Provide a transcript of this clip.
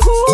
Who?